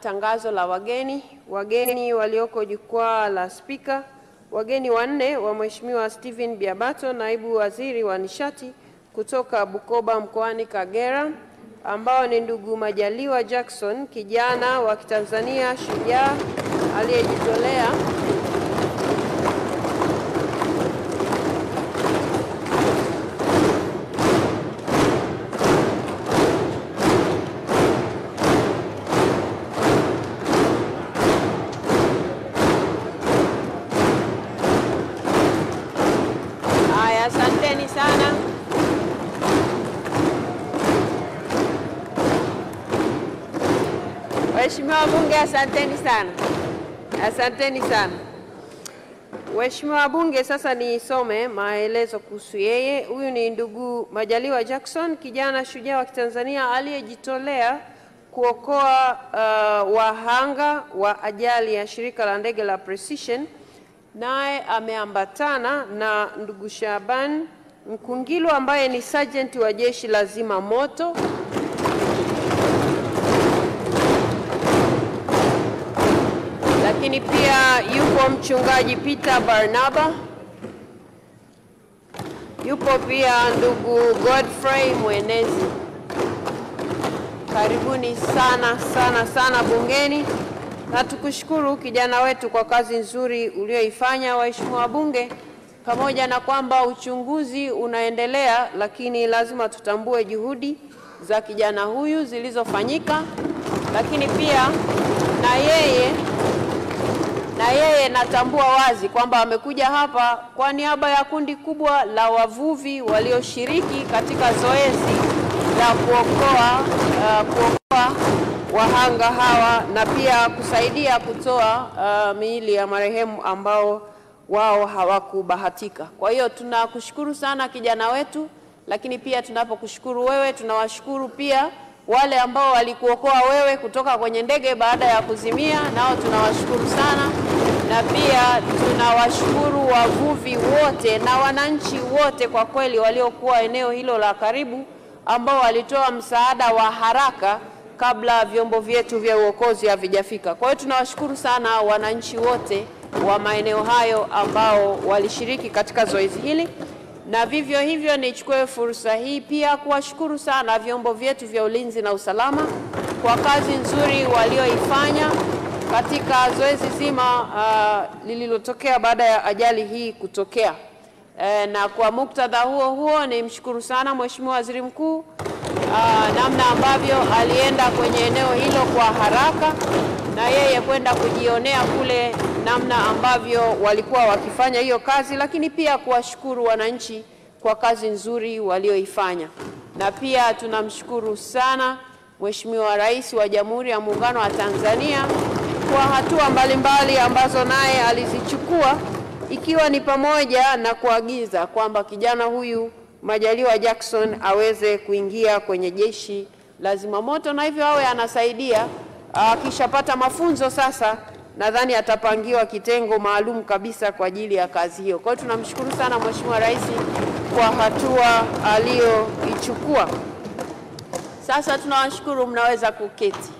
Tangazo la wageni. Wageni walioko jukwaa la spika. Wageni wanne wa Mheshimiwa Stephen Biabato, naibu waziri wa nishati kutoka Bukoba mkoani Kagera, ambao ni ndugu Majaliwa Jackson, kijana wa Kitanzania shujaa aliyejitolea Waheshimiwa wabunge, asanteni sana, asanteni sana. Waheshimiwa wabunge, sasa nisome maelezo kuhusu yeye. Huyu ni ndugu Majaliwa Jackson, kijana shujaa wa Kitanzania aliyejitolea kuokoa uh, wahanga wa ajali ya shirika la ndege la Precision naye ameambatana na ndugu Shaban Mkungilu ambaye ni sergeant wa jeshi la zima moto. Lakini pia yupo mchungaji Peter Barnaba, yupo pia ndugu Godfrey Mwenezi. Karibuni sana sana sana bungeni na tukushukuru kijana wetu kwa kazi nzuri ulioifanya. Waheshimiwa wabunge, pamoja na kwamba uchunguzi unaendelea, lakini lazima tutambue juhudi za kijana huyu zilizofanyika, lakini pia na yeye na yeye natambua wazi kwamba amekuja hapa kwa niaba ya kundi kubwa la wavuvi walioshiriki katika zoezi la kuokoa uh, kuokoa wahanga hawa na pia kusaidia kutoa uh, miili ya marehemu ambao wao hawakubahatika. Kwa hiyo tunakushukuru sana kijana wetu, lakini pia tunapokushukuru wewe, tunawashukuru pia wale ambao walikuokoa wewe kutoka kwenye ndege baada ya kuzimia, nao tunawashukuru sana, na pia tunawashukuru wavuvi wote na wananchi wote kwa kweli waliokuwa eneo hilo la karibu, ambao walitoa msaada wa haraka kabla vyombo vyetu vya uokozi havijafika. Kwa hiyo tunawashukuru sana wananchi wote wa maeneo hayo ambao walishiriki katika zoezi hili, na vivyo hivyo nichukue fursa hii pia kuwashukuru sana vyombo vyetu vya ulinzi na usalama kwa kazi nzuri walioifanya katika zoezi zima uh, lililotokea baada ya ajali hii kutokea. E, na kwa muktadha huo huo nimshukuru sana Mheshimiwa Waziri Mkuu Aa, namna ambavyo alienda kwenye eneo hilo kwa haraka na yeye kwenda kujionea kule namna ambavyo walikuwa wakifanya hiyo kazi, lakini pia kuwashukuru wananchi kwa kazi nzuri walioifanya, na pia tunamshukuru sana Mheshimiwa Rais wa Jamhuri ya Muungano wa Tanzania kwa hatua mbalimbali ambazo naye alizichukua ikiwa ni pamoja na kuagiza kwamba kijana huyu Majaliwa Jackson aweze kuingia kwenye jeshi la zimamoto na hivyo awe anasaidia. Akishapata mafunzo sasa, nadhani atapangiwa kitengo maalum kabisa kwa ajili ya kazi hiyo. Kwa hiyo tunamshukuru sana Mheshimiwa Rais kwa hatua aliyoichukua. Sasa tunawashukuru, mnaweza kuketi.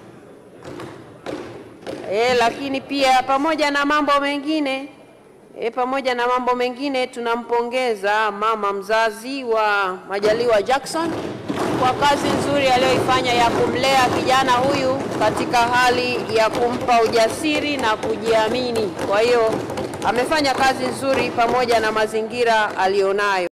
E, lakini pia pamoja na mambo mengine E, pamoja na mambo mengine tunampongeza mama mzazi wa Majaliwa Jackson kwa kazi nzuri aliyoifanya ya kumlea kijana huyu katika hali ya kumpa ujasiri na kujiamini. Kwa hiyo amefanya kazi nzuri pamoja na mazingira aliyonayo.